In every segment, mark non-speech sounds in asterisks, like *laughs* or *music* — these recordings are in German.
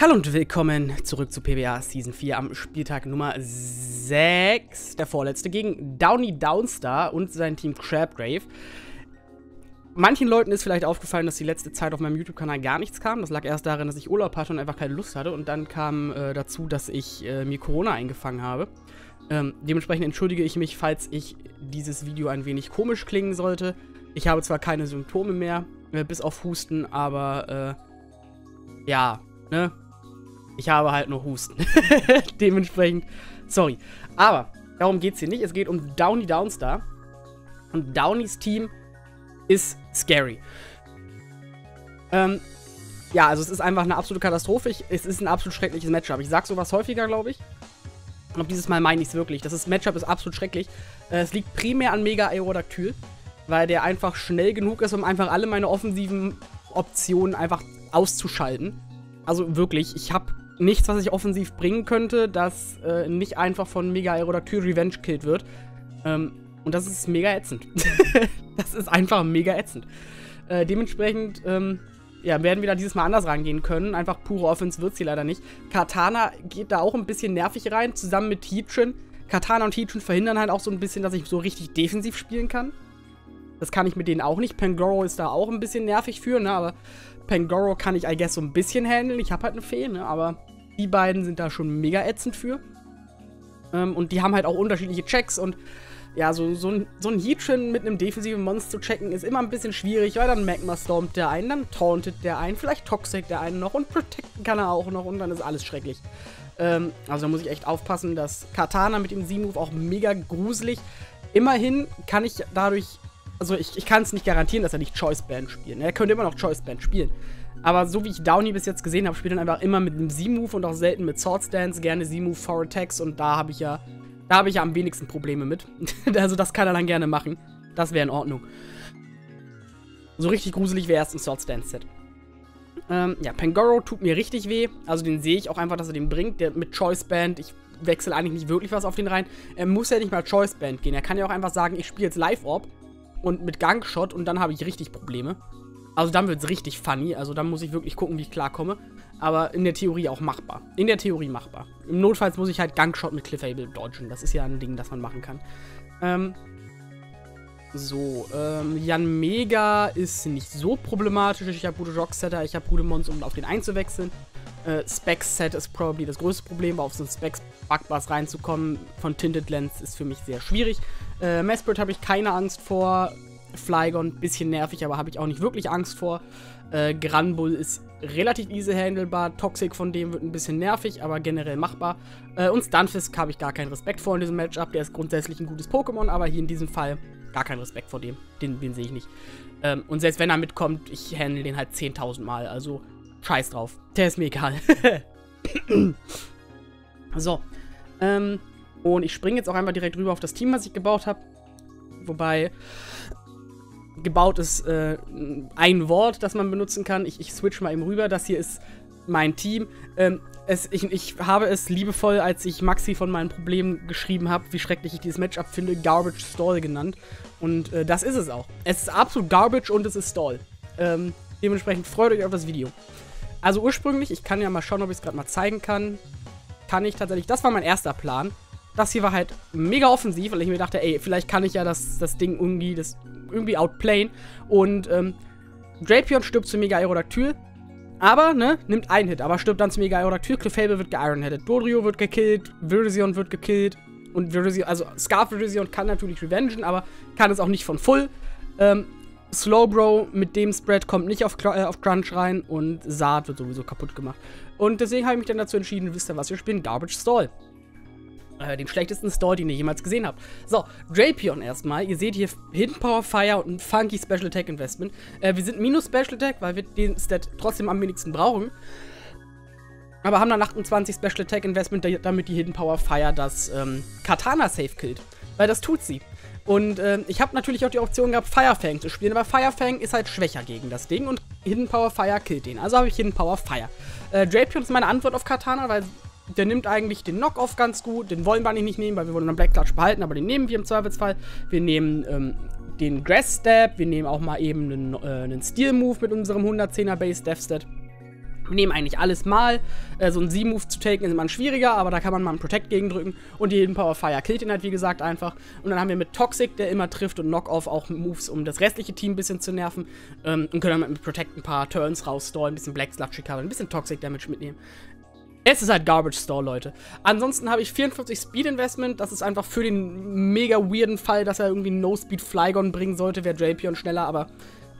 Hallo und willkommen zurück zu PBA Season 4 am Spieltag Nummer 6, der vorletzte, gegen Downy Downstar und sein Team Crabgrave. Manchen Leuten ist vielleicht aufgefallen, dass die letzte Zeit auf meinem YouTube-Kanal gar nichts kam. Das lag erst darin, dass ich Urlaub hatte und einfach keine Lust hatte. Und dann kam äh, dazu, dass ich äh, mir Corona eingefangen habe. Ähm, dementsprechend entschuldige ich mich, falls ich dieses Video ein wenig komisch klingen sollte. Ich habe zwar keine Symptome mehr, äh, bis auf Husten, aber äh, ja, ne? Ich habe halt nur Husten. *laughs* Dementsprechend, sorry. Aber darum geht es hier nicht. Es geht um Downy Downstar. Und Downys Team ist scary. Ähm, ja, also es ist einfach eine absolute Katastrophe. Ich, es ist ein absolut schreckliches Matchup. Ich sag sowas häufiger, glaube ich. Und dieses Mal meine ich es wirklich. Das ist, Matchup ist absolut schrecklich. Äh, es liegt primär an Mega Aerodactyl, weil der einfach schnell genug ist, um einfach alle meine offensiven Optionen einfach auszuschalten. Also wirklich, ich habe nichts, was ich offensiv bringen könnte, das äh, nicht einfach von Mega Aerodactyl Revenge killt wird. Ähm, und das ist mega ätzend. *laughs* das ist einfach mega ätzend. Äh, dementsprechend, ähm, ja, werden wir da dieses Mal anders rangehen können. Einfach pure Offense wird sie leider nicht. Katana geht da auch ein bisschen nervig rein, zusammen mit Heatran. Katana und Heatran verhindern halt auch so ein bisschen, dass ich so richtig defensiv spielen kann. Das kann ich mit denen auch nicht. Pangoro ist da auch ein bisschen nervig für, ne, aber Pangoro kann ich, I guess, so ein bisschen handeln. Ich habe halt eine Fee, ne, aber die beiden sind da schon mega ätzend für. Ähm, und die haben halt auch unterschiedliche Checks und ja, so, so, ein, so ein Heatran mit einem defensiven Monster zu checken ist immer ein bisschen schwierig, weil dann Magma stormt der einen, dann tauntet der einen, vielleicht Toxic der einen noch und protecten kann er auch noch und dann ist alles schrecklich. Ähm, also da muss ich echt aufpassen, dass Katana mit dem Z-Move auch mega gruselig. Immerhin kann ich dadurch, also ich, ich kann es nicht garantieren, dass er nicht Choice Band spielt. Ne? Er könnte immer noch Choice Band spielen. Aber so wie ich Downy bis jetzt gesehen habe, spielt er einfach immer mit einem Z-Move und auch selten mit Sword Stance, gerne Z-Move for Attacks und da habe ich ja, da habe ich ja am wenigsten Probleme mit. *laughs* also das kann er dann gerne machen. Das wäre in Ordnung. So richtig gruselig wäre erst ein Sword Stance Set. Ähm, ja, Pangoro tut mir richtig weh. Also den sehe ich auch einfach, dass er den bringt. Der mit Choice Band, ich wechsle eigentlich nicht wirklich was auf den rein. Er muss ja nicht mal Choice Band gehen. Er kann ja auch einfach sagen, ich spiele jetzt Live Orb und mit Gangshot und dann habe ich richtig Probleme. Also dann wird es richtig funny. Also dann muss ich wirklich gucken, wie ich klarkomme. Aber in der Theorie auch machbar. In der Theorie machbar. Im Notfalls muss ich halt Gangshot mit Cliffable dodgen. Das ist ja ein Ding, das man machen kann. Ähm, so, ähm, Jan Mega ist nicht so problematisch. Ich habe gute Rocksetter, ich habe gute Mons, um auf den einzuwechseln. Äh, Specs-Set ist probably das größte Problem, weil auf so ein Specs-Backbars reinzukommen von Tinted Lens ist für mich sehr schwierig. Äh, Mesprit habe ich keine Angst vor. Flygon, bisschen nervig, aber habe ich auch nicht wirklich Angst vor. Äh, Granbull ist relativ easy handelbar. Toxic von dem wird ein bisschen nervig, aber generell machbar. Äh, und Stunfisk habe ich gar keinen Respekt vor in diesem Matchup. Der ist grundsätzlich ein gutes Pokémon, aber hier in diesem Fall gar keinen Respekt vor dem. Den, den sehe ich nicht. Ähm, und selbst wenn er mitkommt, ich handle den halt 10.000 Mal. Also scheiß drauf. Der ist mir egal. *laughs* so. Ähm, und ich springe jetzt auch einfach direkt rüber auf das Team, was ich gebaut habe. Wobei, gebaut ist äh, ein Wort, das man benutzen kann. Ich, ich switch mal eben rüber. Das hier ist mein Team. Ähm, es, ich, ich, habe es liebevoll, als ich Maxi von meinen Problemen geschrieben habe, wie schrecklich ich dieses Matchup finde, Garbage Stall genannt. Und äh, das ist es auch. Es ist absolut Garbage und es ist Stall. Ähm, dementsprechend freut euch auf das Video. Also ursprünglich, ich kann ja mal schauen, ob ich es gerade mal zeigen kann, kann ich tatsächlich, das war mein erster Plan. Das hier war halt mega offensiv, weil ich mir dachte, ey, vielleicht kann ich ja das, das Ding irgendwie, das irgendwie outplayen. Und ähm, Drapion stirbt zu Mega Aerodactyl. Aber, ne, nimmt einen Hit, aber stirbt dann zu Mega Aerodactyl. Clefable wird geironheaded. Dodrio wird gekillt. Virizion wird gekillt. Und Virizion, also Scarf Virizion kann natürlich revengen, aber kann es auch nicht von Full. Ähm, Slowbro mit dem Spread kommt nicht auf, äh, auf Crunch rein und Saat wird sowieso kaputt gemacht. Und deswegen habe ich mich dann dazu entschieden, wisst ihr was, wir spielen Garbage Stall. Äh, den schlechtesten Stall, den ihr jemals gesehen habt. So, Drapion erstmal. Ihr seht hier Hidden Power Fire und ein funky Special Attack Investment. Äh, wir sind minus Special Attack, weil wir den Stat trotzdem am wenigsten brauchen. Aber haben dann 28 Special Attack Investment, damit die Hidden Power Fire das ähm, Katana safe killt. Weil das tut sie. Und äh, ich habe natürlich auch die Option gehabt, Firefang zu spielen, aber Firefang ist halt schwächer gegen das Ding und Hidden Power Fire killt den. Also habe ich Hidden Power Fire. Äh, Drapion ist meine Antwort auf Katana, weil der nimmt eigentlich den Knock-Off ganz gut. Den wollen wir eigentlich nicht nehmen, weil wir wollen dann Black Clutch behalten, aber den nehmen wir im Zweifelsfall. Wir nehmen ähm, den Grass Stab, wir nehmen auch mal eben einen, äh, einen Steel Move mit unserem 110er Base Death Stat. Wir nehmen eigentlich alles mal. Äh, so ein Z-Move zu taken ist immer schwieriger, aber da kann man mal einen Protect gegendrücken. Und jeden Power Fire killt ihn halt, wie gesagt, einfach. Und dann haben wir mit Toxic, der immer trifft, und Knock-Off auch Moves, um das restliche Team ein bisschen zu nerven. Ähm, und können dann mit Protect ein paar Turns rausstallen, ein bisschen Black Sludge Recover, ein bisschen Toxic Damage mitnehmen. Es ist halt Garbage Store, Leute. Ansonsten habe ich 44 Speed Investment. Das ist einfach für den mega weirden Fall, dass er irgendwie No-Speed Flygon bringen sollte. Wäre Drapion schneller, aber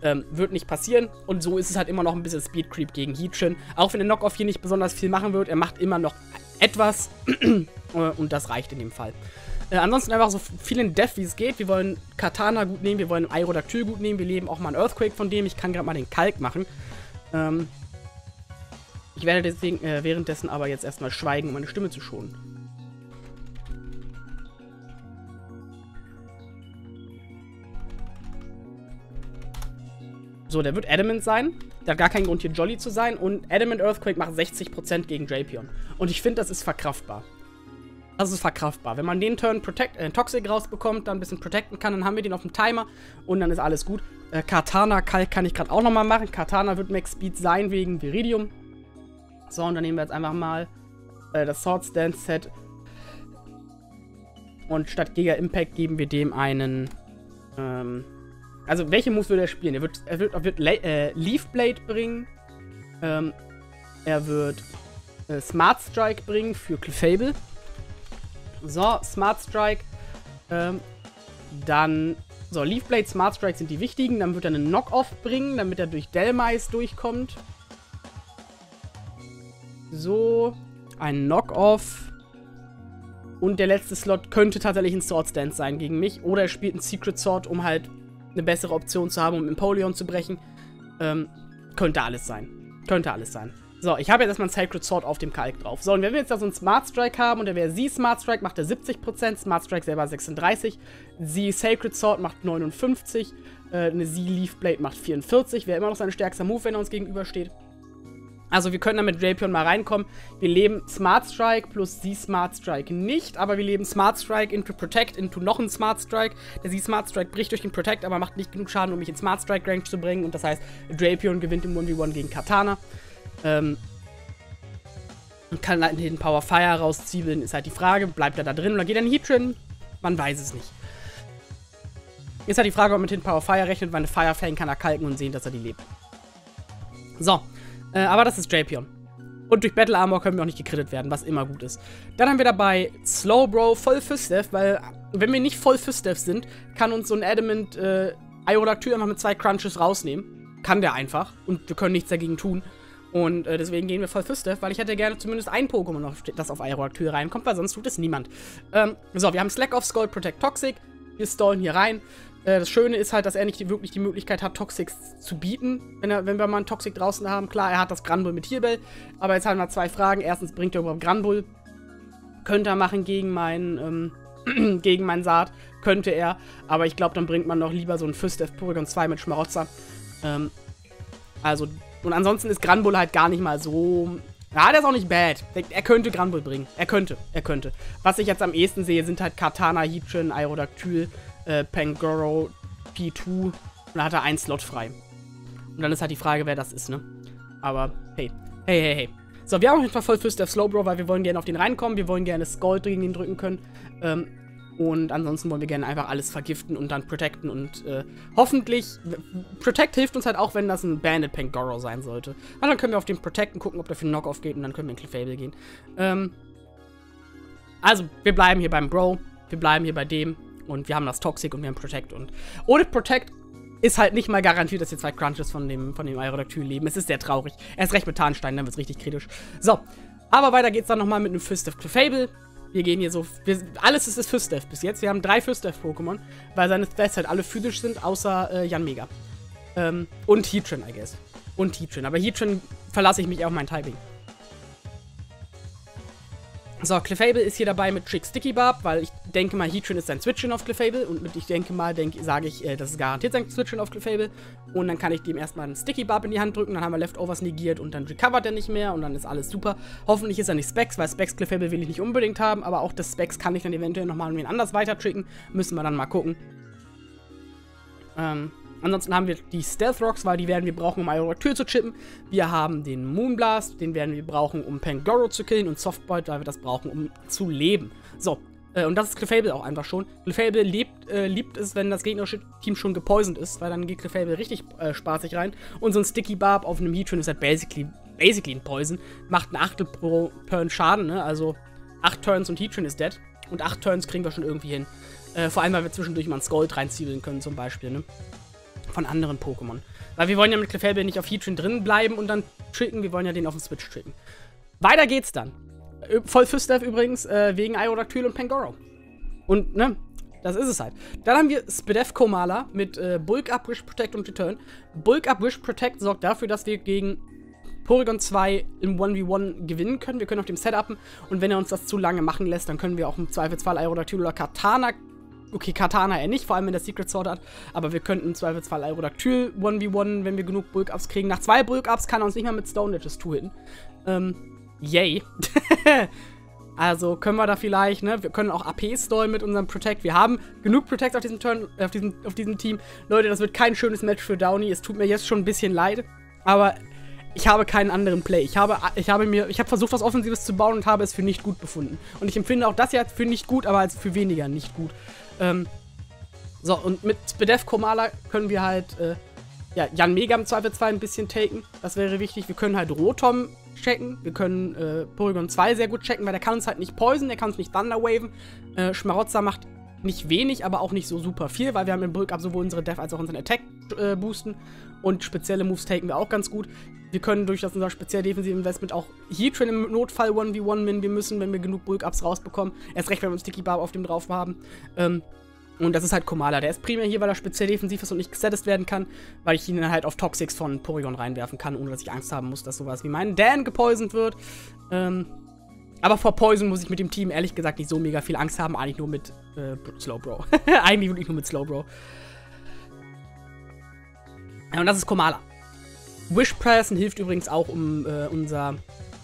ähm, wird nicht passieren. Und so ist es halt immer noch ein bisschen Speed Creep gegen Heatchin. Auch wenn der Knockoff hier nicht besonders viel machen wird, er macht immer noch etwas. *clears throat* und das reicht in dem Fall. Äh, ansonsten einfach so viel in Death, wie es geht. Wir wollen Katana gut nehmen, wir wollen Aerodactyl gut nehmen, wir leben auch mal einen Earthquake von dem. Ich kann gerade mal den Kalk machen. Ähm, ich werde deswegen äh, währenddessen aber jetzt erstmal schweigen, um meine Stimme zu schonen. So, der wird Adamant sein. Der hat gar keinen Grund, hier Jolly zu sein. Und Adamant Earthquake macht 60% gegen Drapion. Und ich finde, das ist verkraftbar. Das ist verkraftbar. Wenn man den Turn Protect, äh, Toxic rausbekommt, dann ein bisschen protecten kann, dann haben wir den auf dem Timer und dann ist alles gut. Äh, Katana Kalk kann ich gerade auch nochmal machen. Katana wird Max Speed sein wegen Viridium. So, und dann nehmen wir jetzt einfach mal äh, das Sword Stance Set. Und statt Giga Impact geben wir dem einen ähm, also, welche Moves würde er spielen? Er wird, er wird, er wird äh, Leaf Blade bringen. Ähm, er wird äh, Smart Strike bringen für Clefable. So, Smart Strike. Ähm, dann. So, Leaf Blade, Smart Strike sind die wichtigen. Dann wird er einen Knock-Off bringen, damit er durch Delmais durchkommt. So, ein Knock-Off. Und der letzte Slot könnte tatsächlich ein Sword Stance sein gegen mich. Oder er spielt einen Secret Sword, um halt eine bessere Option zu haben, um Empoleon zu brechen. Ähm, könnte alles sein. Könnte alles sein. So, ich habe jetzt erstmal ein Sacred Sword auf dem Kalk drauf. So, und wenn wir jetzt da so einen Smart Strike haben und der wäre sie Smart Strike, macht er 70%, Smart Strike selber 36%, sie Sacred Sword macht 59%, äh, eine sie Leaf Blade macht 44%, wäre immer noch sein stärkster Move, wenn er uns gegenübersteht. Also wir können da mit Drapion mal reinkommen. Wir leben Smart Strike plus sie Smart Strike nicht, aber wir leben Smart Strike into Protect into noch ein Smart Strike. Der sie Smart Strike bricht durch den Protect, aber macht nicht genug Schaden, um mich in Smart Strike Range zu bringen. Und das heißt, Drapion gewinnt im 1v1 gegen Katana. Ähm, und kann halt den Power Fire rausziehen, ist halt die Frage, bleibt er da drin oder geht er in Heat drin? Man weiß es nicht. Jetzt halt die Frage, ob man mit den Power Fire rechnet, weil eine Fire Fang kann er kalken und sehen, dass er die lebt. So, äh, aber das ist Drapion. Und durch Battle Armor können wir auch nicht gekrittet werden, was immer gut ist. Dann haben wir dabei Slowbro voll Fistef, weil wenn wir nicht voll Fistef sind, kann uns so ein Adamant äh, Aerodactyl einfach mit zwei Crunches rausnehmen. Kann der einfach. Und wir können nichts dagegen tun. Und äh, deswegen gehen wir voll Fistef, weil ich hätte gerne zumindest ein Pokémon, das auf Aerodactyl reinkommt, weil sonst tut es niemand. Ähm, so, wir haben Slack of Skull Protect Toxic. Wir stallen hier rein. Äh, das Schöne ist halt, dass er nicht wirklich die Möglichkeit hat, Toxics zu bieten, wenn, er, wenn wir mal einen Toxic draußen haben. Klar, er hat das Granbull mit Healbell, aber jetzt haben wir zwei Fragen. Erstens, bringt er überhaupt Granbull? Könnte er machen gegen meinen, ähm, *clears throat* gegen meinen Saat. Könnte er, aber ich glaube, dann bringt man noch lieber so einen Fistef Porygon 2 mit Schmarotzer. Ähm, also, und ansonsten ist Granbull halt gar nicht mal so ja, der ist auch nicht bad. Er könnte Granbull bringen. Er könnte, er könnte. Was ich jetzt am ehesten sehe, sind halt Katana, Heatran, Aerodactyl, äh, Pangoro P2 und da hat er einen Slot frei. Und dann ist halt die Frage, wer das ist, ne? Aber hey, hey, hey, hey. So, wir haben auf jeden Fall voll Fist of Slowbro, weil wir wollen gerne auf den reinkommen. Wir wollen gerne Skull gegen ihn drücken können. Ähm, und ansonsten wollen wir gerne einfach alles vergiften und dann protecten und äh, hoffentlich. Protect hilft uns halt auch, wenn das ein Bandit Pangoro sein sollte. Weil dann können wir auf den Protecten gucken, ob der für einen Knockoff geht und dann können wir in Clefable gehen. Ähm, also, wir bleiben hier beim Bro. Wir bleiben hier bei dem. Und wir haben das Toxic und wir haben Protect. Und ohne Protect ist halt nicht mal garantiert, dass wir zwei Crunches von dem, von dem Aerodactyl leben. Es ist sehr traurig. Er ist recht mit Tarnstein, dann wird es richtig kritisch. So, aber weiter geht's dann nochmal mit einem Fist of Clefable. Wir gehen hier so. Wir, alles ist das Fistef bis jetzt. Wir haben drei Fistef-Pokémon, weil seine Stats halt alle physisch sind, außer äh, Jan Mega. Ähm, und Heatran, I guess. Und Heatran. Aber Heatran verlasse ich mich auf mein Typing. So, Clefable ist hier dabei mit Trick Sticky Barb, weil ich denke mal, Heatran ist sein Switchen auf Clefable und mit ich denke mal, sage ich, äh, das ist garantiert sein Switchen auf Clefable. Und dann kann ich dem erstmal einen Sticky Barb in die Hand drücken, dann haben wir Leftovers negiert und dann recovert er nicht mehr und dann ist alles super. Hoffentlich ist er nicht Specs, weil Specs Clefable will ich nicht unbedingt haben, aber auch das Specs kann ich dann eventuell nochmal an wen anders weiter tricken. Müssen wir dann mal gucken. Ähm, Ansonsten haben wir die Stealth Rocks, weil die werden wir brauchen, um Aerodactyl zu chippen. Wir haben den Moonblast, den werden wir brauchen, um Pangoro zu killen. Und Softbolt, weil wir das brauchen, um zu leben. So, äh, und das ist Clefable auch einfach schon. Clefable liebt, äh, liebt es, wenn das gegnerische Team schon gepoisoned ist, weil dann geht Clefable richtig äh, spaßig rein. Und so ein Sticky Barb auf einem Heatran ist halt basically, basically ein Poison. Macht ein Achtel pro Turn Schaden, ne? Also 8 Turns und Heatran ist dead. Und 8 Turns kriegen wir schon irgendwie hin. Äh, vor allem, weil wir zwischendurch mal ein Skold reinziehen können, zum Beispiel, ne? Von anderen Pokémon. Weil wir wollen ja mit Clefable nicht auf Heatran drin bleiben und dann tricken, wir wollen ja den auf den Switch tricken. Weiter geht's dann. Voll für Steph übrigens, äh, wegen Iodactyl und Pangoro. Und, ne, das ist es halt. Dann haben wir Spidef Komala mit äh, Bulk Up, Wish Protect und Return. Bulk Up, Wish Protect sorgt dafür, dass wir gegen Porygon 2 im 1v1 gewinnen können. Wir können auf dem Setupen und wenn er uns das zu lange machen lässt, dann können wir auch im Zweifelsfall Aerodactyl oder Katana Okay, Katana eher nicht, vor allem wenn der Secret Sword hat. Aber wir könnten im Zweifelsfall Aerodactyl 1v1, wenn wir genug Bulk-Ups kriegen. Nach zwei Bulk-Ups kann er uns nicht mehr mit Stone Edges two-hitten. Ähm, yay. *laughs* also können wir da vielleicht, ne? Wir können auch AP stallen mit unserem Protect. Wir haben genug Protect auf diesem Turn, auf diesem, auf diesem Team. Leute, das wird kein schönes Match für Downey. Es tut mir jetzt schon ein bisschen leid. Aber ich habe keinen anderen Play. Ich habe, ich habe mir, ich habe versucht, was Offensives zu bauen und habe es für nicht gut befunden. Und ich empfinde auch das jetzt für nicht gut, aber als für weniger nicht gut. Ähm, so, und mit Bedef Komala können wir halt, äh, ja, Jan Mega im Zweifelsfall ein bisschen taken. Das wäre wichtig. Wir können halt Rotom checken. Wir können äh, Porygon 2 sehr gut checken, weil der kann uns halt nicht poison, der kann uns nicht Thunderwaven. Äh, Schmarotzer macht nicht wenig, aber auch nicht so super viel, weil wir haben im Bulk-Up sowohl unsere Def als auch unseren Attack äh, boosten. Und spezielle Moves taken wir auch ganz gut. Wir können durch das unser speziell defensive Investment auch Heatran im Notfall 1v1 wenn wir müssen, wenn wir genug Bulk-Ups rausbekommen. Erst recht, wenn wir einen Sticky Barb auf dem drauf haben. Ähm, und das ist halt Komala. Der ist primär hier, weil er speziell defensiv ist und nicht gesetzt werden kann, weil ich ihn halt auf Toxics von Porygon reinwerfen kann, ohne dass ich Angst haben muss, dass sowas wie mein Dan gepoisoned wird. Ähm, aber vor Poison muss ich mit dem Team ehrlich gesagt nicht so mega viel Angst haben. Eigentlich nur mit äh, Slowbro. *laughs* Eigentlich wirklich nur mit Slowbro. Und das ist Komala. Wish Person hilft übrigens auch, um äh, unser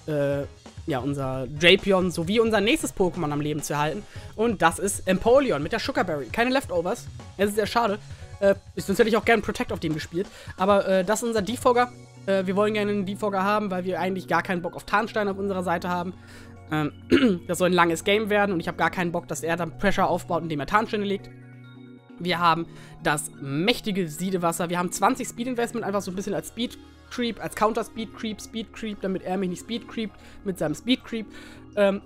äh, ja, unser Drapion sowie unser nächstes Pokémon am Leben zu erhalten. Und das ist Empoleon mit der Sugarberry. Keine Leftovers. Es ist sehr schade. Äh, sonst hätte ich auch gerne Protect auf dem gespielt. Aber äh, das ist unser Defogger. Äh, wir wollen gerne einen Defogger haben, weil wir eigentlich gar keinen Bock auf Tarnstein auf unserer Seite haben. Ähm, *clears throat* das soll ein langes Game werden und ich habe gar keinen Bock, dass er dann Pressure aufbaut, indem er Tarnsteine legt. Wir haben das mächtige Siedewasser. Wir haben 20 Speed Investment, einfach so ein bisschen als Speed Creep, als Counter Speed Creep, Speed Creep, damit er mich nicht Speed Creept mit seinem Speed Creep. Ähm,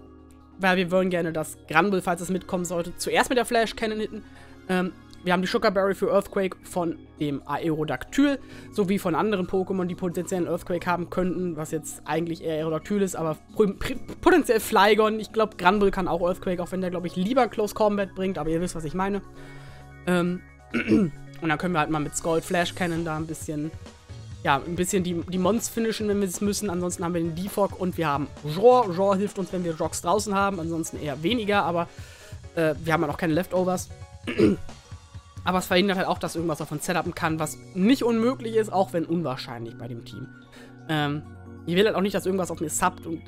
weil wir wollen gerne, dass Granbull, falls es mitkommen sollte, zuerst mit der Flash Cannon hitten. Ähm, wir haben die Sugarberry für Earthquake von dem Aerodactyl, sowie von anderen Pokémon, die potenziell Earthquake haben könnten, was jetzt eigentlich eher Aerodactyl ist, aber potenziell Flygon. Ich glaube, Granbull kann auch Earthquake, auch wenn der, glaube ich, lieber Close Combat bringt, aber ihr wisst, was ich meine. Ähm, *clears throat* und dann können wir halt mal mit Scald Flash Cannon da ein bisschen ja, ein bisschen die, die Mons finishen, wenn wir es müssen. Ansonsten haben wir den Defog und wir haben Jor. Jor hilft uns, wenn wir Rocks draußen haben. Ansonsten eher weniger, aber äh, wir haben ja noch keine Leftovers. *clears throat* aber es verhindert halt auch, dass irgendwas davon setupen kann, was nicht unmöglich ist, auch wenn unwahrscheinlich bei dem Team. Ähm, ich will halt auch nicht, dass irgendwas auf mir subbt und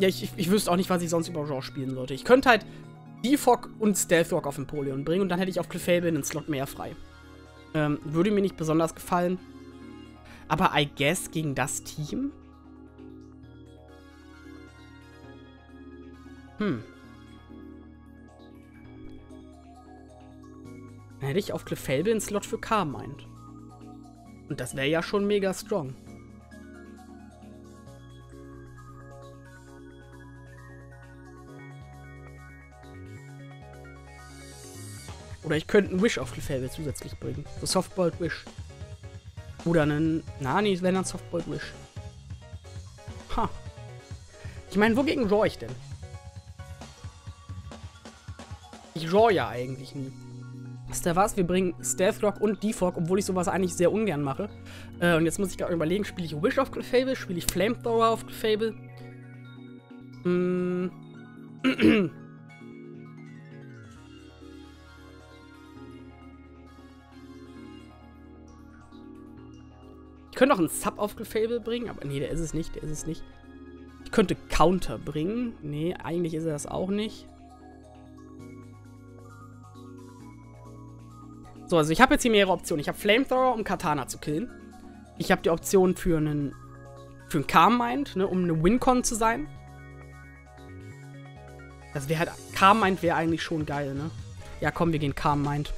ja, ich, ich, ich, wüsste auch nicht, was ich sonst über Jor spielen sollte. Ich könnte halt Defog und Stealth Rock auf Empoleon bringen und dann hätte ich auf Clefable einen Slot mehr frei. Ähm, würde mir nicht besonders gefallen. Aber I guess gegen das Team? Hm. Dann hätte ich auf Clefable einen Slot für Carmine. Und das wäre ja schon mega strong. Oder ich könnte einen Wish auf Clefable zusätzlich bringen. So Softbolt Wish. Oder einen. Na, nee, wenn dann Softbolt Wish. Ha. Ich meine, wogegen draw ich denn? Ich draw ja eigentlich nie. Ist da was? Wir bringen Stealth Rock und Defog, obwohl ich sowas eigentlich sehr ungern mache. Äh, und jetzt muss ich gerade überlegen, spiele ich Wish auf Clefable? Spiele ich Flamethrower auf Clefable? Hm. *clears throat* könnte auch einen Sub auf Gefable bringen, aber nee, der ist es nicht, der ist es nicht. Ich könnte Counter bringen. Nee, eigentlich ist er das auch nicht. So, also ich habe jetzt hier mehrere Optionen. Ich habe Flamethrower, um Katana zu killen. Ich habe die Option für einen für einen Calm Mind, ne, um eine Wincon zu sein. Das wäre halt. Calm Mind wäre eigentlich schon geil, ne? Ja, komm, wir gehen Calm Mind.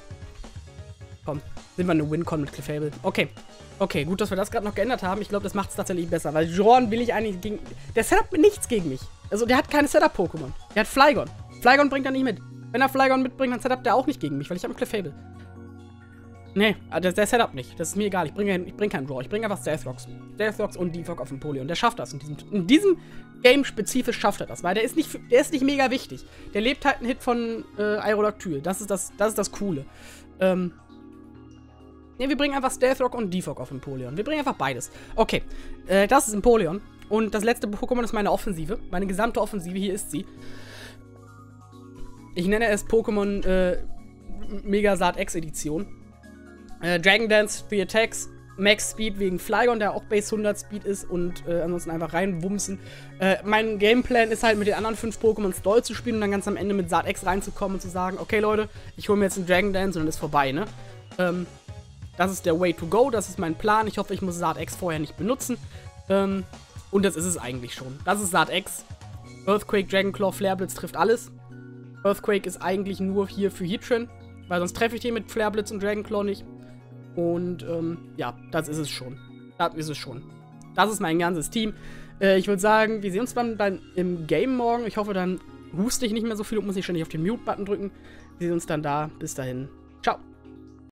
Komm, sind wir eine Wincon mit Clefable. Okay. Okay, gut, dass wir das gerade noch geändert haben. Ich glaube, das macht es tatsächlich besser, weil Jorn will ich eigentlich gegen. Der Setup nichts gegen mich. Also, der hat keine Setup-Pokémon. Der hat Flygon. Flygon bringt er nicht mit. Wenn er Flygon mitbringt, dann Setup der auch nicht gegen mich, weil ich habe einen Clefable. Nee, ah, der, der Setup nicht. Das ist mir egal. Ich bringe ich bring keinen Draw. Ich bringe einfach. Stealth Rocks und Defog auf Empoleon. Der schafft das. In diesem, in diesem Game spezifisch schafft er das, weil der ist nicht, der ist nicht mega wichtig. Der lebt halt einen Hit von äh, Aerodactyl. Das ist das, das ist das Coole. Ähm. Ne, wir bringen einfach Stealth Rock und Defog auf Empoleon. Wir bringen einfach beides. Okay, äh, das ist Empoleon. Und das letzte Pokémon ist meine Offensive. Meine gesamte Offensive, hier ist sie. Ich nenne es Pokémon äh, Mega Saat X Edition. Äh, Dragon Dance, 3 Attacks, Max Speed wegen Flygon, der auch Base 100 Speed ist und äh, ansonsten einfach reinwumsen. Äh, mein Gameplan ist halt mit den anderen 5 Pokémon Doll zu spielen und dann ganz am Ende mit Saat X reinzukommen und zu sagen, okay Leute, ich hole mir jetzt einen Dragon Dance und dann ist vorbei, ne? Ähm, das ist der Way to go, das ist mein Plan. Ich hoffe, ich muss Saat X vorher nicht benutzen. Ähm, und das ist es eigentlich schon. Das ist Saat X. Earthquake, Dragonclaw, Flare Blitz trifft alles. Earthquake ist eigentlich nur hier für Heatran, weil sonst treffe ich den mit Flare Blitz und Dragonclaw nicht. Und ähm, ja, das ist es schon. Das ist es schon. Das ist mein ganzes Team. Äh, ich würde sagen, wir sehen uns dann, dann im Game morgen. Ich hoffe, dann huste ich nicht mehr so viel und muss nicht ständig auf den Mute-Button drücken. Wir sehen uns dann da. Bis dahin.